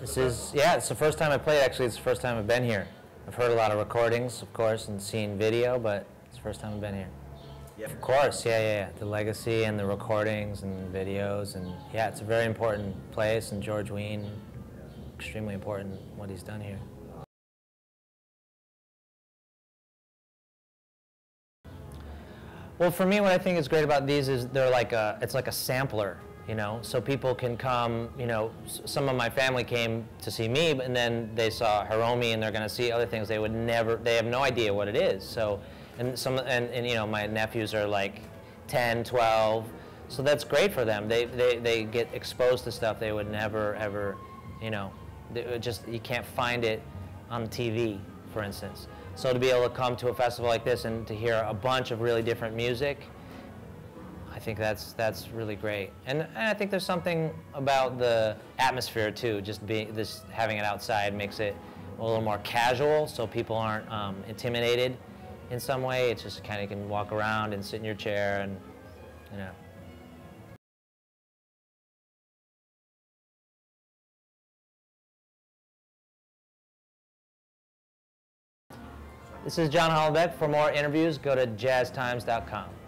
This is, yeah, it's the first time I played. Actually, it's the first time I've been here. I've heard a lot of recordings, of course, and seen video, but it's the first time I've been here. Yeah. Of course, yeah, yeah, yeah. The legacy and the recordings and videos, and yeah, it's a very important place, and George Wein, extremely important what he's done here. Well, for me, what I think is great about these is they're like a, it's like a sampler, you know, so people can come, you know, some of my family came to see me, and then they saw Hiromi, and they're going to see other things they would never, they have no idea what it is. So, and some, and, and you know, my nephews are like 10, 12, so that's great for them. They, they, they get exposed to stuff they would never, ever, you know, uh, just, you can't find it on TV, for instance. So to be able to come to a festival like this and to hear a bunch of really different music, think that's that's really great. And, I think there's something about the atmosphere too. Just being this having it outside makes it a little more casual, so people aren't um, intimidated in some way. It's just kind of you can walk around and sit in your chair and you know. This is John Hollenbeck. For more interviews, go to jazztimes.com.